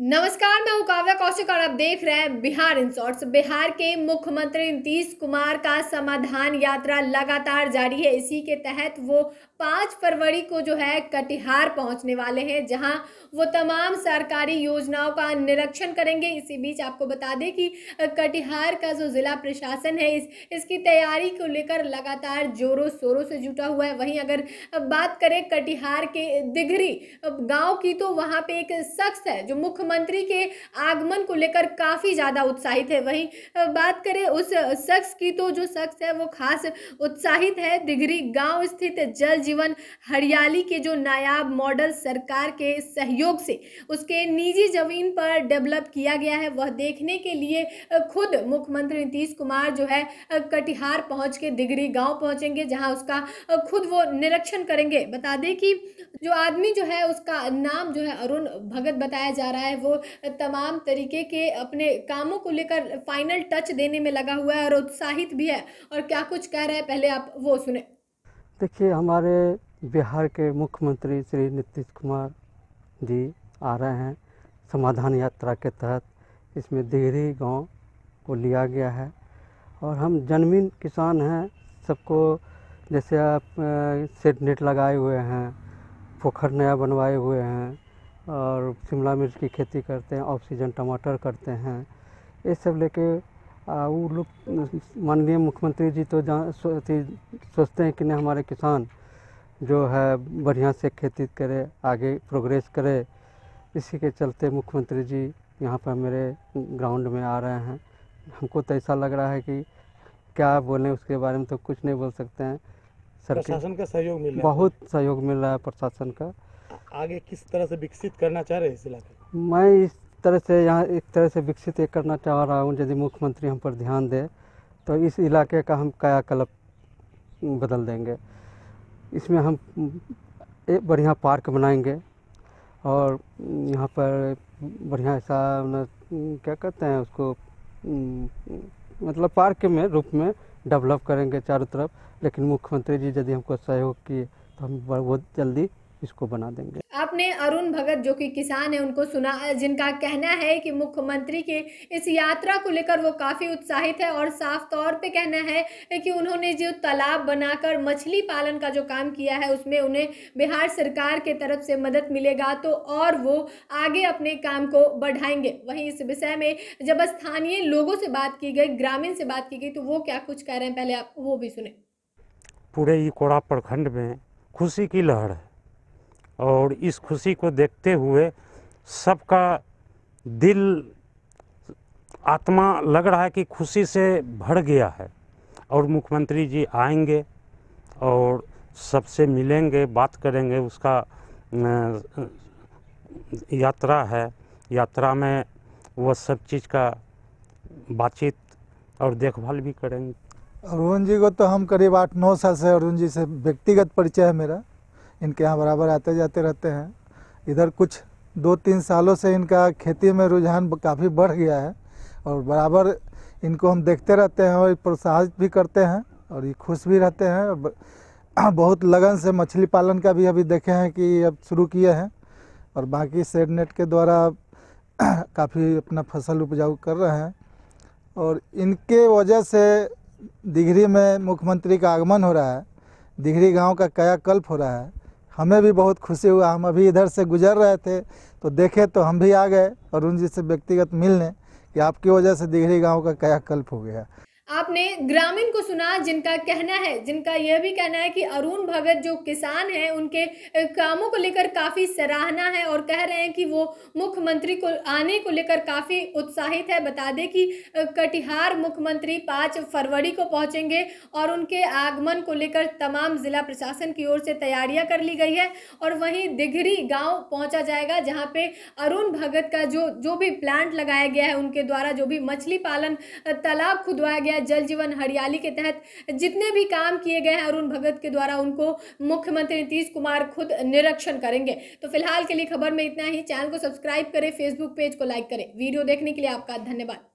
नमस्कार, मैं काव्या कौशिक और आप देख रहे हैं बिहार इंसॉर्ट्स बिहार के मुख्यमंत्री नीतीश कुमार का समाधान यात्रा लगातार जारी है। इसी के तहत वो पाँच फरवरी को जो है कटिहार पहुँचने वाले हैं, जहाँ वो तमाम सरकारी योजनाओं का निरीक्षण करेंगे। इसी बीच आपको बता दें कि कटिहार का जो ज़िला प्रशासन है, इस, इसकी तैयारी को लेकर लगातार जोरों शोरों से जुटा हुआ है। वहीं अगर बात करें कटिहार के दिघरी गाँव की तो वहाँ पे एक शख्स है जो मुख्यमंत्री के आगमन को लेकर काफ़ी ज़्यादा उत्साहित है। वहीं बात करें उस शख्स की तो जो शख्स है वो खास उत्साहित है। दिघरी गाँव स्थित जल जीवन हरियाली के जो नायाब मॉडल सरकार के सहयोग से उसके निजी ज़मीन पर डेवलप किया गया है, वह देखने के लिए खुद मुख्यमंत्री नीतीश कुमार जो है कटिहार पहुँच के दिगरी गाँव पहुँचेंगे, जहाँ उसका खुद वो निरीक्षण करेंगे। बता दें कि जो आदमी जो है, उसका नाम जो है अरुण भगत बताया जा रहा है, वो तमाम तरीके के अपने कामों को लेकर फाइनल टच देने में लगा हुआ है और उत्साहित भी है। और क्या कुछ कह रहा है, पहले आप वो सुने। देखिए, हमारे बिहार के मुख्यमंत्री श्री नीतीश कुमार जी आ रहे हैं समाधान यात्रा के तहत। इसमें देहरी गाँव को लिया गया है और हम जन्मीन किसान हैं, सबको जैसे आप सेट नेट लगाए हुए हैं पोखर नया बनवाए हुए हैं और शिमला मिर्च की खेती करते हैं ऑफ़ सीज़न टमाटर करते हैं। ये सब लेके वो लोग, माननीय मुख्यमंत्री जी तो सोचते हैं कि नहीं, हमारे किसान जो है, बढ़िया से खेती करे, आगे प्रोग्रेस करे। इसी के चलते मुख्यमंत्री जी यहाँ पर मेरे ग्राउंड में आ रहे हैं। हमको तो ऐसा लग रहा है कि क्या बोलें, उसके बारे में तो कुछ नहीं बोल सकते हैं। प्रशासन का सहयोग मिल रहा है। बहुत सहयोग मिल रहा है प्रशासन का। आगे किस तरह से विकसित करना चाह रहे हैं इस इलाके मैं इस तरह से यहाँ एक तरह से विकसित एक करना चाह रहा हूँ यदि मुख्यमंत्री हम पर ध्यान दे तो इस इलाके का हम कायाकल्प बदल देंगे। इसमें हम एक बढ़िया पार्क बनाएँगे और यहाँ पर बढ़िया ऐसा क्या कहते हैं उसको मतलब पार्क में, रूप में डेवलप करेंगे चारों तरफ़। लेकिन मुख्यमंत्री जी, यदि हमको सहयोग किए तो हम बहुत जल्दी इसको बना देंगे। आपने अरुण भगत, जो कि किसान है, उनको सुना, जिनका कहना है कि मुख्यमंत्री के इस यात्रा को लेकर वो काफ़ी उत्साहित है और साफ़ तौर पे कहना है कि उन्होंने जो तालाब बनाकर मछली पालन का जो काम किया है, उसमें उन्हें बिहार सरकार के तरफ़ से मदद मिलेगा तो और वो आगे अपने काम को बढ़ाएँगे। वहीं इस विषय में जब स्थानीय लोगों से बात की गई, ग्रामीण से बात की गई तो वो क्या कुछ कह रहे हैं, पहले आप वो भी सुने। पूरे ही कोड़ा प्रखंड में खुशी की लहर है। और इस खुशी को देखते हुए सबका दिल, आत्मा लग रहा है कि खुशी से भर गया है। और मुख्यमंत्री जी आएँगे और सबसे मिलेंगे, बात करेंगे, उसका यात्रा है। यात्रा में वह सब चीज़ का बातचीत और देखभाल भी करेंगे। अरुण जी को तो हम करीब आठ नौ साल से, अरुण जी से व्यक्तिगत परिचय है मेरा। इनके यहाँ बराबर आते जाते रहते हैं। इधर कुछ दो तीन सालों से इनका खेती में रुझान काफ़ी बढ़ गया है और बराबर इनको हम देखते रहते हैं और प्रोत्साहित भी करते हैं और ये खुश भी रहते हैं और बहुत लगन से मछली पालन का भी अभी देखे हैं कि अब शुरू किए हैं और बाकी सेड नेट के द्वारा काफ़ी अपना फ़सल उपजाऊ कर रहे हैं और इनके वजह से दिघरी में मुख्यमंत्री का आगमन हो रहा है। दिघरी गाँव का कायाकल्प हो रहा है। हमें भी बहुत खुशी हुआ, हम अभी इधर से गुजर रहे थे तो देखे तो हम भी आ गए अरुण जी से व्यक्तिगत मिलने कि आपकी वजह से दिघरी गाँव का कायाकल्प हो गया। आपने ग्रामीण को सुना जिनका कहना है, जिनका यह भी कहना है कि अरुण भगत जो किसान हैं, उनके कामों को लेकर काफ़ी सराहना है और कह रहे हैं कि वो मुख्यमंत्री को आने को लेकर काफ़ी उत्साहित है। बता दें कि कटिहार मुख्यमंत्री पाँच फरवरी को पहुँचेंगे और उनके आगमन को लेकर तमाम ज़िला प्रशासन की ओर से तैयारियाँ कर ली गई है और वहीं दिघरी गाँव पहुँचा जाएगा, जहाँ पर अरुण भगत का जो जो भी प्लांट लगाया गया है, उनके द्वारा जो भी मछली पालन तालाब खुदवाया गया जल जीवन हरियाली के तहत जितने भी काम किए गए हैं अरुण भगत के द्वारा उनको मुख्यमंत्री नीतीश कुमार खुद निरीक्षण करेंगे। तो फ़िलहाल के लिए खबर में इतना ही। चैनल को सब्सक्राइब करें फेसबुक पेज को लाइक करें। वीडियो देखने के लिए आपका धन्यवाद।